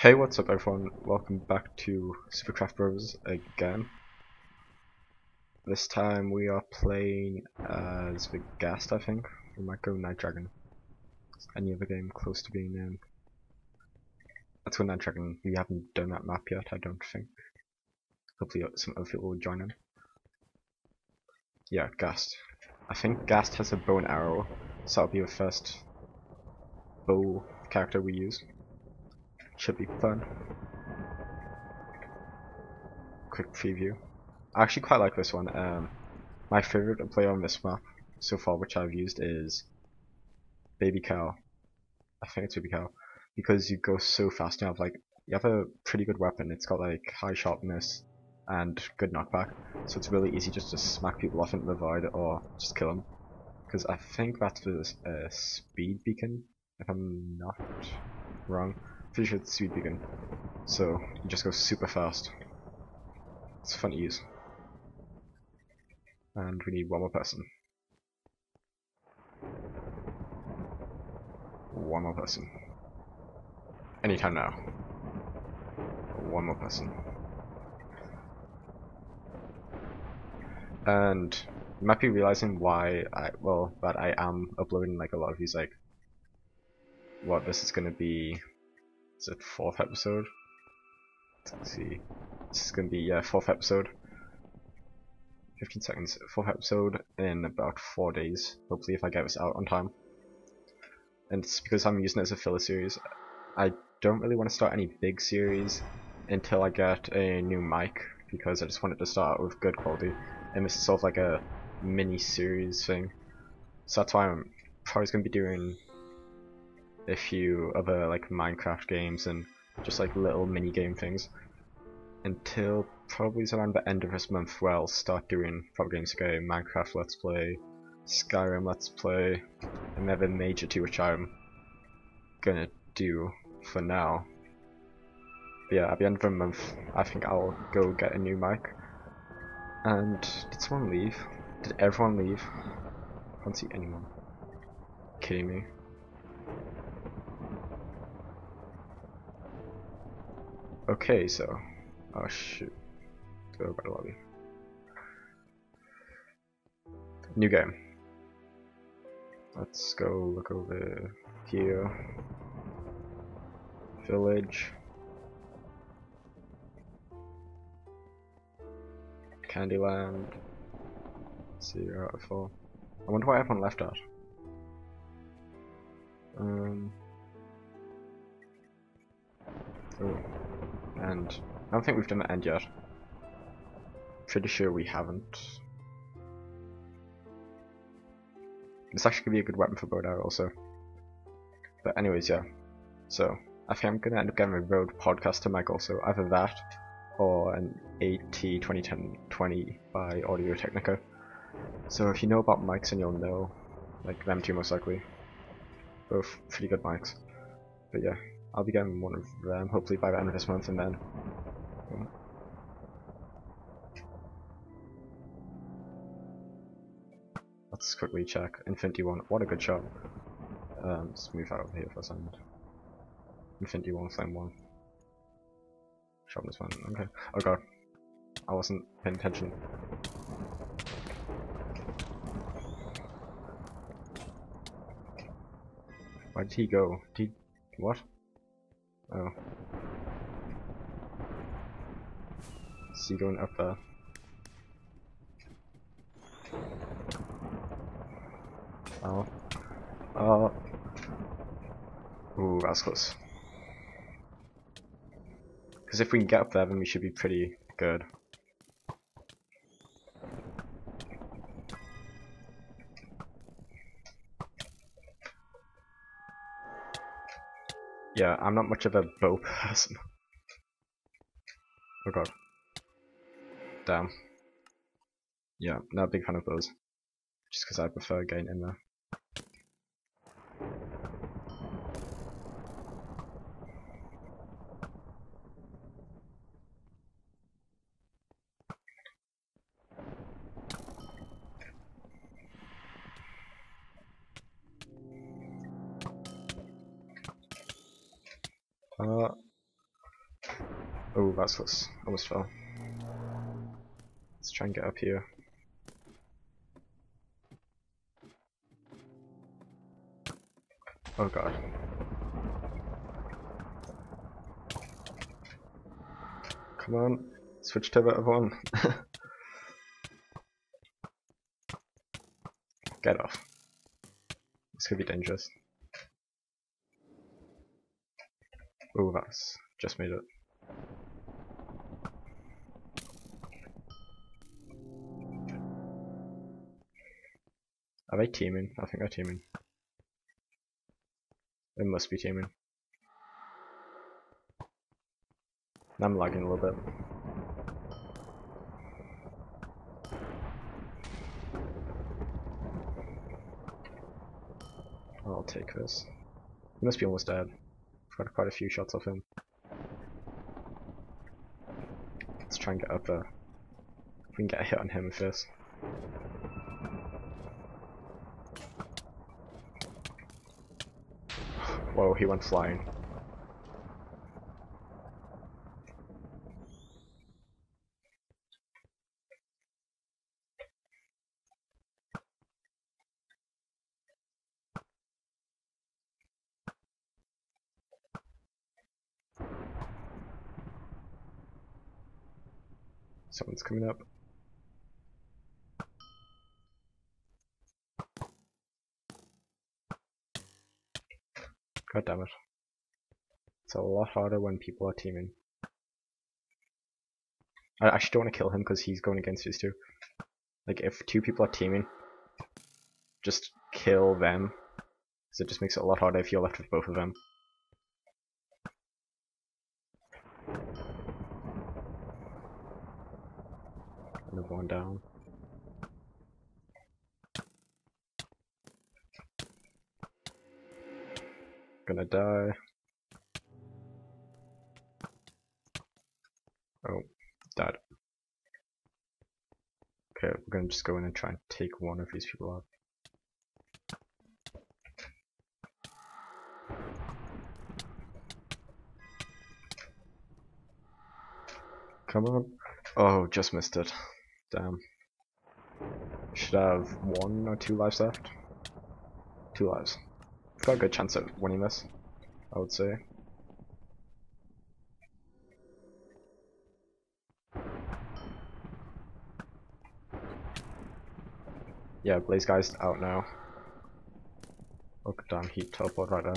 Hey, what's up everyone? Welcome back to Supercraft Bros again. This time we are playing as the Ghast, I think. We might go Night Dragon. Any other game close to being in. Let's go Night Dragon. We haven't done that map yet, I don't think. Hopefully some other people will join in. Yeah, Ghast. I think Ghast has a bow and arrow, so that'll be the first bow character we use. Should be fun. Quick preview. I actually quite like this one. Um, my favorite to play on this map so far, which I've used, is Baby Cow. I think it's Baby Cow because you go so fast. You have like you have a pretty good weapon. It's got like high sharpness and good knockback, so it's really easy just to smack people off into the void or just kill them. Because I think that's the uh, speed beacon, if I'm not wrong. Pretty sure speed beacon. So you just go super fast. It's fun to use. And we need one more person. One more person. Anytime now. One more person. And you might be realizing why I well that I am uploading like a lot of these like what this is gonna be is it fourth episode? Let's see. This is gonna be yeah, fourth episode. 15 seconds. Fourth episode in about four days. Hopefully if I get this out on time. And it's because I'm using it as a filler series. I don't really want to start any big series until I get a new mic because I just wanted to start out with good quality. And this is sort of like a mini series thing. So that's why I'm probably going to be doing a few other like Minecraft games and just like little mini game things until probably around the end of this month where I'll start doing proper games like a Minecraft Let's Play, Skyrim Let's Play, and then major two which I'm gonna do for now. But yeah, at the end of the month I think I'll go get a new mic. And did someone leave? Did everyone leave? I can't see anyone. Kidding me. Okay, so. Oh shoot. Go to lobby. New game. Let's go look over here. Village. Candyland. You're out of four. I wonder why everyone left out. Um. Oh and I don't think we've done the end yet. Pretty sure we haven't. This actually could be a good weapon for bow also. But anyways, yeah. So, I think I'm gonna end up getting a Rode Podcaster mic also. Either that, or an AT201020 by Audio Technica. So if you know about mics and you'll know, like them two most likely. Both pretty good mics. But yeah, I'll be getting one of them hopefully by the end of this month and then Let's quickly check. Infinity 1, what a good shot. Um, let's move out of here for a second. Infinity 1, Flame 1. Sharpness 1, okay. Oh god. I wasn't paying attention. Where did he go? Did he... what? Oh. Is he going up there? Oh. Oh. Ooh, that's close. Because if we can get up there, then we should be pretty good. Yeah, I'm not much of a bow person. oh god. Damn. Yeah, not a big fan of bows. Just because I prefer getting in there. Uh, Oh, that's close. Almost fell. Let's try and get up here. Oh god. Come on, switch to bit one. Get off. This could be dangerous. Oh, that's just made it. Are they teaming? I think they're teaming. They must be teaming. I'm lagging a little bit. I'll take this. He must be almost dead. Got quite a few shots off him. Let's try and get up there. If we can get a hit on him this. Whoa, he went flying. Someone's coming up. God damn it. It's a lot harder when people are teaming. I actually don't want to kill him because he's going against us two. Like, if two people are teaming, just kill them. Because it just makes it a lot harder if you're left with both of them. Another one down. Gonna die. Oh, died. Okay, we're gonna just go in and try and take one of these people out. Come on. Oh, just missed it. Damn. Should have one or two lives left. Two lives. Got a good chance of winning this, I would say. Yeah, Blaze Guy's out now. Look damn heat teleport right there.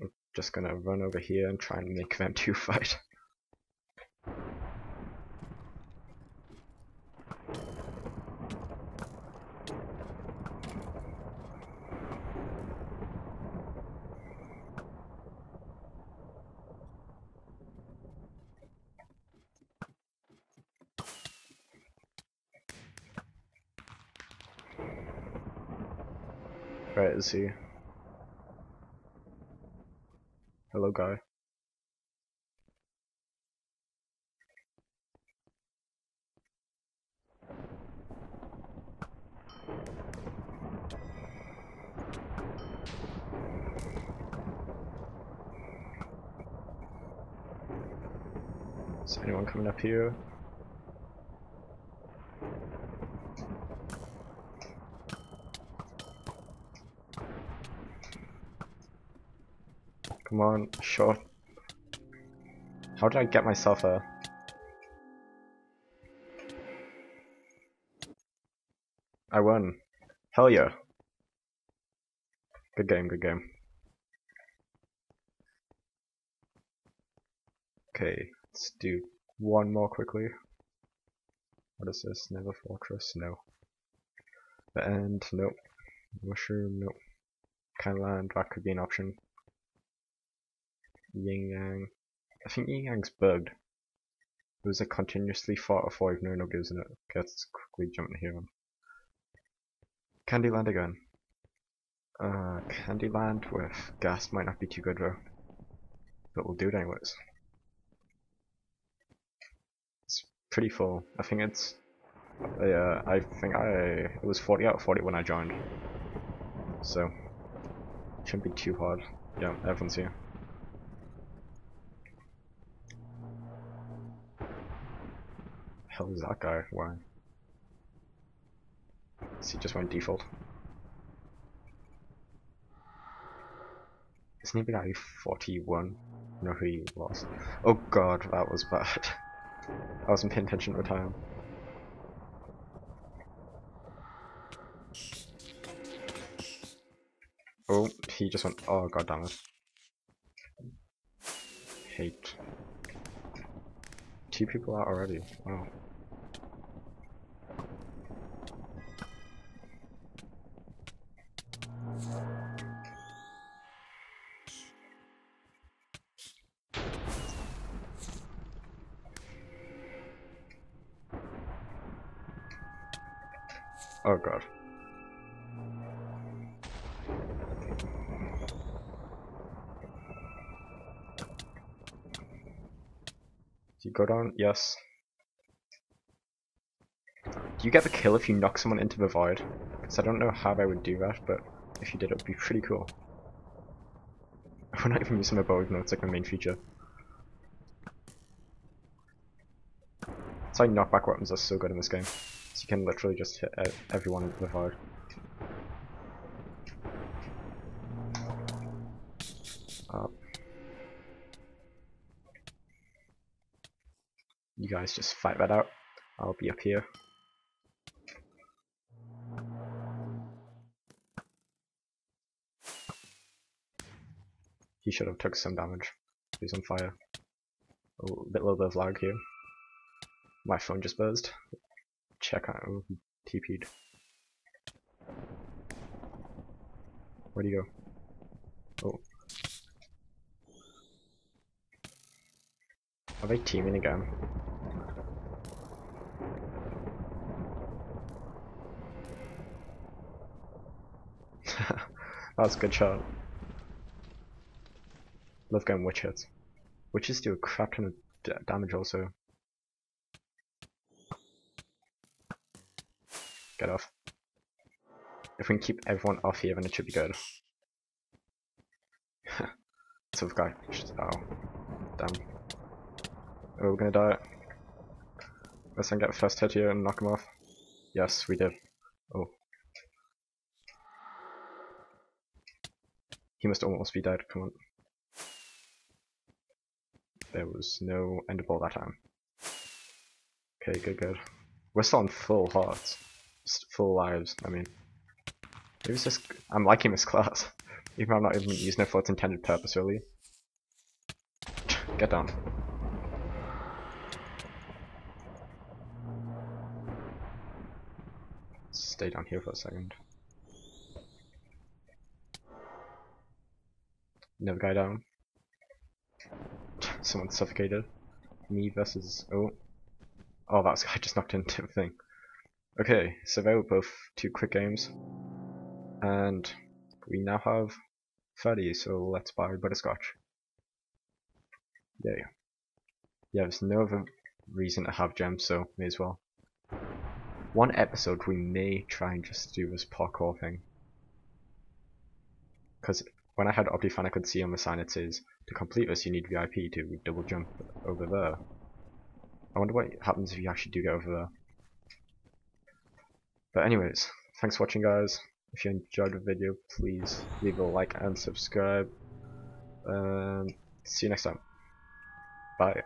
I'm just gonna run over here and try and make them two fight. Right, is he? Hello, guy. Is anyone coming up here? Come on, shot. How did I get myself a... I won. Hell yeah. Good game, good game. Okay, let's do one more quickly. What is this? Nether Fortress? No. The end? Nope. Mushroom? Nope. Candyland? That could be an option. Yin Yang. I think Yin Yang's bugged. It was a continuously 4 or 5 no nuggets in it. Okay, let's quickly jump in here. Candyland again. Uh, Candyland with Ghast might not be too good though. But we'll do it anyways. It's pretty full. I think it's yeah, I think I it was 40 out of 40 when I joined. So shouldn't be too hard. Yeah, everyone's here. Hell is that guy? Why? Is he just went default? Isn't he the guy 41? know who he was. Oh god, that was bad. I wasn't paying attention at the time. Oh, he just went, oh god damn it. Hate. Two people out already, wow. You go down? Yes. Do you get the kill if you knock someone into the void? Because I don't know how I would do that, but if you did it would be pretty cool. We're not even using my bow even though it's like my main feature. That's why knockback weapons are so good in this game. So you can literally just hit everyone into the void. You guys just fight that out. I'll be up here. He should have took some damage. He's on fire. A little bit of lag here. My phone just buzzed check out. Oh, he TP'd. Where'd he go? Oh. Are they teaming again? That's a good shot. Love going witch hits. Witches do a crap ton of damage also. Get off. If we can keep everyone off here, then it should be good. so we've guy. Oh, damn. Oh, we're gonna die. Let's then get first hit here and knock him off. Yes, we did. Oh. He must almost be dead, come on. There was no end ball that time. Okay, good, good. We're still on full hearts full lives. I mean, it was just I'm liking this class, even though I'm not even using it for its intended purpose really. Get down. Stay down here for a second. Another guy down. Someone suffocated. Me versus oh. Oh, that guy just knocked into the thing. Okay, so they were both two quick games. And we now have 30, so let's buy butterscotch. Yay. Yeah, there's no other reason to have gems, so may as well. One episode we may try and just do this parkour thing. Because when I had Optifine I could see on the sign it says, to complete this you need VIP to double jump over there. I wonder what happens if you actually do get over there. But anyways, thanks for watching guys. If you enjoyed the video, please leave a like and subscribe. And see you next time. Bye.